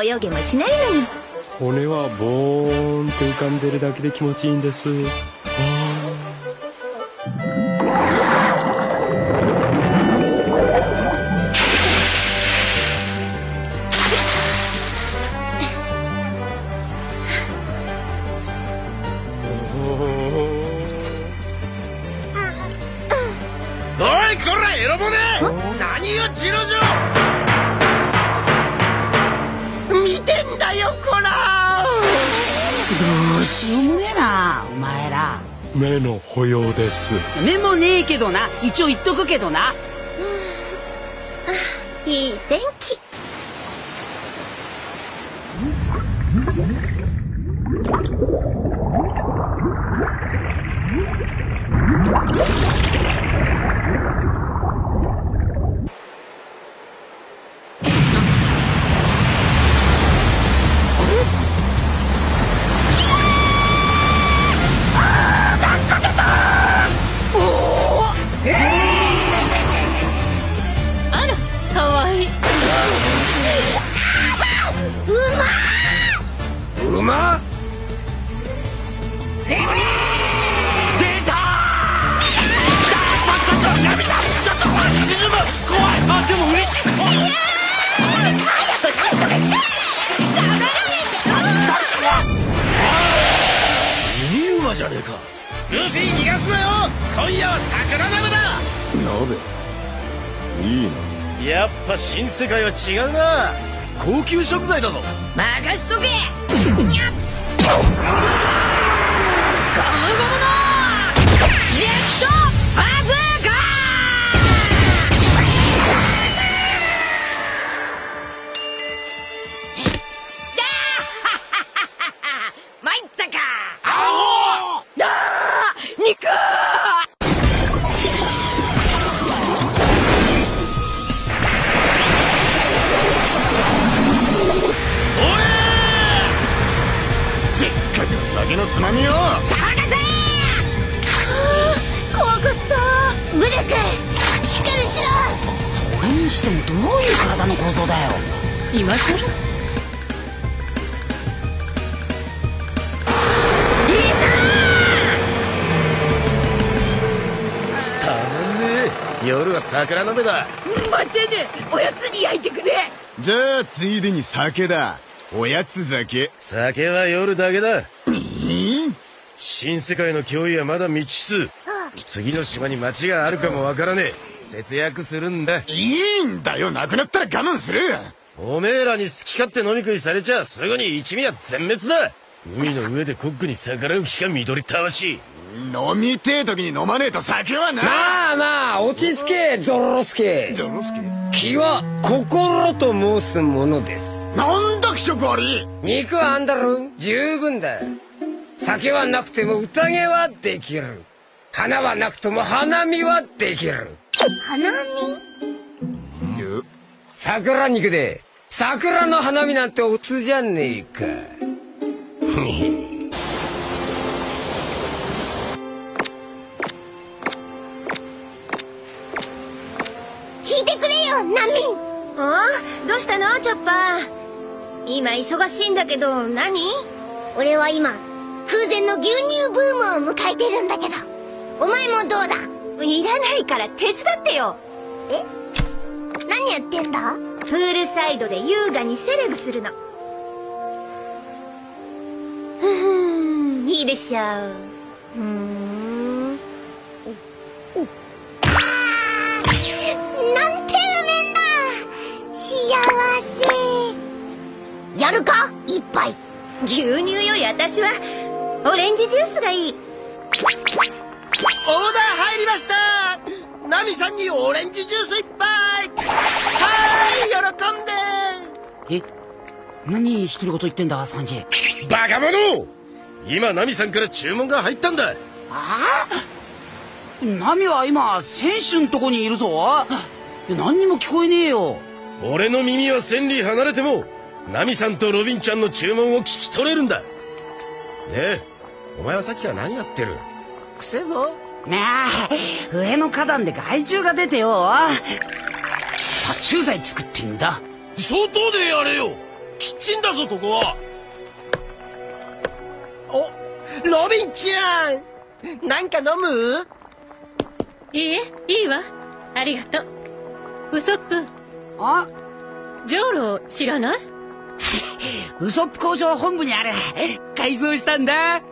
泳げもしないのに。骨はボーンと浮かんでるだけで気持ちいいんです。ああしようもねえなお前ら。目の保養です。目もねえけどな。一応言っとくけどな。いい天気。あ 馬ミ馬じゃねえか。ルフィ逃がすなよ。今夜は桜鍋だ。鍋。いいな。やっぱ新世界は違うな高級食材だぞ。任しとけ。ゴムゴムののつまみよ探せ。怖かった。ブルクしっかりしろ。それにしてもどういう体の構造だよ。今さ。らたまんねえ夜は桜鍋だ。待ってね。おやつに焼いてくれ。じゃあついでに酒だ。おやつ酒。酒は夜だけだ新世界の脅威はまだ未知数。次の島に町があるかもわからねえ。節約するんだ。いいんだよ。なくなったら我慢する。おめえらに好き勝手飲み食いされちゃすぐに一味は全滅だ。海の上でコックに逆らう気か緑たわし飲みてえ時に飲まねえと酒はな。まあまあ落ち着けゾロロスケ。ゾロスケ？気は心と申すものです。なんだ気色悪い。肉はあんだろ十分だ酒はなくても宴はできる。花はなくとも花見はできる。花見？桜肉で桜の花見なんておつじゃねえか。聞いてくれよナミあどうしたのチョッパー。今忙しいんだけど何？俺は今空前の牛乳ブームを迎えてるんだけど。お前もどうだ？いらないから手伝ってよ。え？何やってんだ？プールサイドで優雅にセレブするの。ふふんいいでしょう。うーん。なんて夢だ。幸せ。やるか？一杯。牛乳より私はオレンジジュースがいい。オーダー入りました。ナミさんにオレンジジュース一杯はーい喜んでえ何独り言言ってんだサンジ？バカ者。今ナミさんから注文が入ったんだ。ナミは今選手んとこにいるぞ。何にも聞こえねえよ。俺の耳は千里離れてもナミさんとロビンちゃんの注文を聞き取れるんだ。ねえお前はさっきから何やってる？くせえぞ。なあ上の花壇で害虫が出てよ。殺虫剤作ってんだ。外でやれよ。キッチンだぞここは。おロビンちゃん。なんか飲む？いいえいいわ。ありがとう。ウソップ。あ？ジョーロ知らない？ウソップ工場本部にある。改造したんだ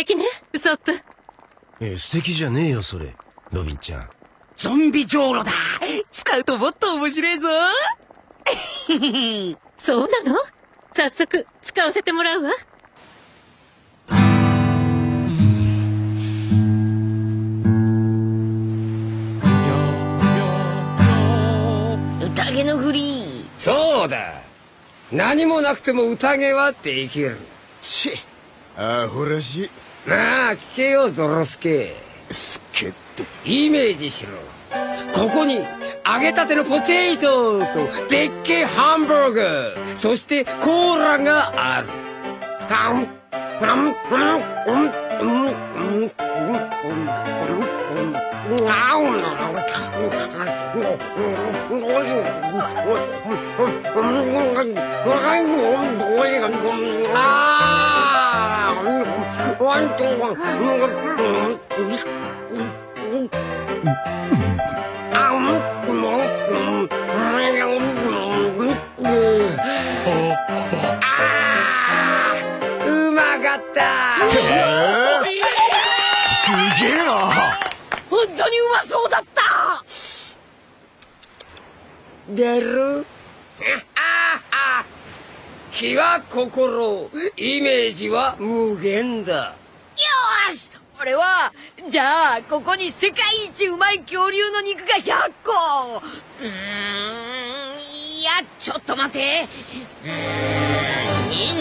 敵ね。ウソップえ素敵じゃねえよそれ。ロビンちゃん。ゾンビじょうろだ。使うともっと面白いぞ。そうなの？早速使わせてもらうわ。宴のふり。そうだ。何もなくても宴はできる。ちアホらしいなあ聞けよゾロスケ。すっけって。イメージしろ。ここに揚げたてのポテトとでっけえハンバーガーそしてコーラがある。タンタンうんうんうんうんうんあうまかった。えー、すげえな。本当にうまそうだった出る。ああ気は心。イメージは無限だ。よーし俺はじゃあここに世界一うまい恐竜の肉が100個。うーんいやちょっと待て。うーんニ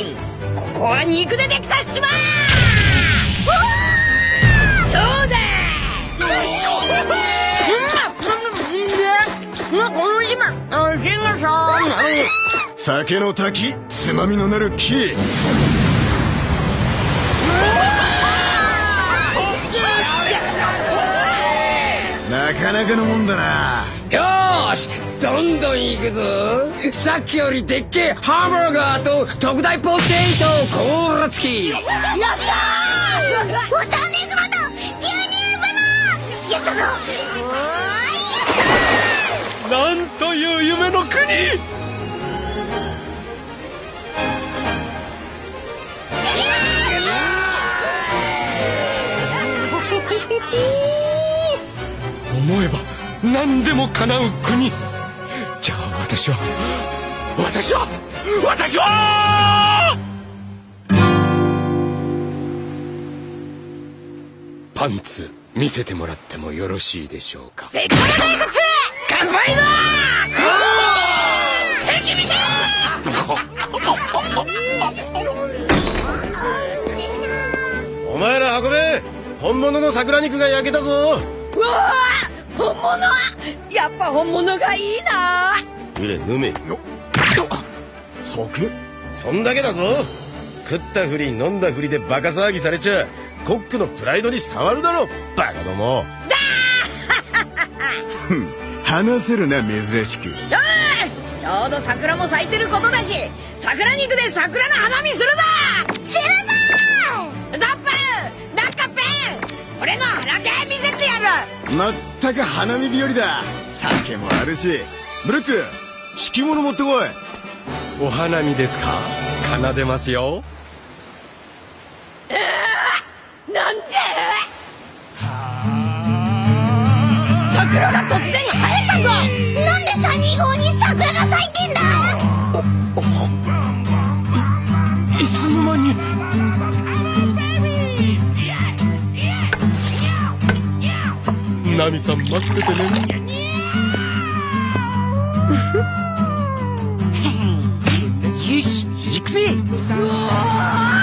ンニン。ここは肉でできた島この島あシンガさん酒の滝つまみのなる木なかなかのもんだな。よしどんどん行くぞ。さっきよりでっけえハンバーガーと特大ポテトコーラ付き。やったー！ウォターメグマと牛乳バナー！やったぞ！なんという夢の国。思えば何でも叶う国。じゃあ私は私は私は。パンツ見せてもらってもよろしいでしょうか。お前ら運べ本物の桜肉が焼けたぞ。うわあ本物やっぱ本物がいいな。うれ飲め酒？そんだけだぞ。食ったふり飲んだふりでバカ騒ぎされちゃコックのプライドに触るだろバカども 話せるな珍しく。よし!ちょうど桜も咲いてることだし桜肉で桜の花見するぞ!するぞ!ザップ!なんかペン!俺の腹毛見せてやる!まったく花見日和だ。酒もあるし。ブルック敷物持ってこい。お花見ですか?奏でますよ。なんで桜が突然生えたぞ。なんでサニー号に桜が咲いてんだ？いつの間に？ナミさん待っててね。よし行くぜ。うわ